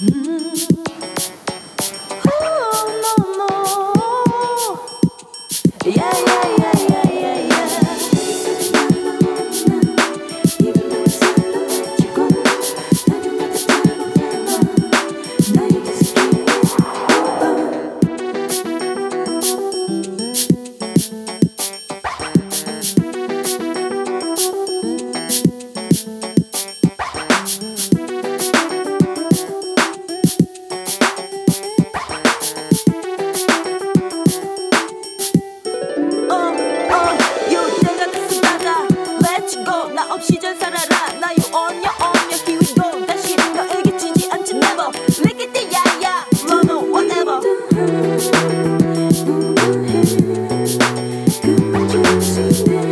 Mm-hmm. Oh, yeah, yeah, yeah. 시절 살아라 Now you on your own your here we go 난 싫은 거 의기치지 않지 never Make it the yeah yeah Run on whatever 그만 좀 쓰네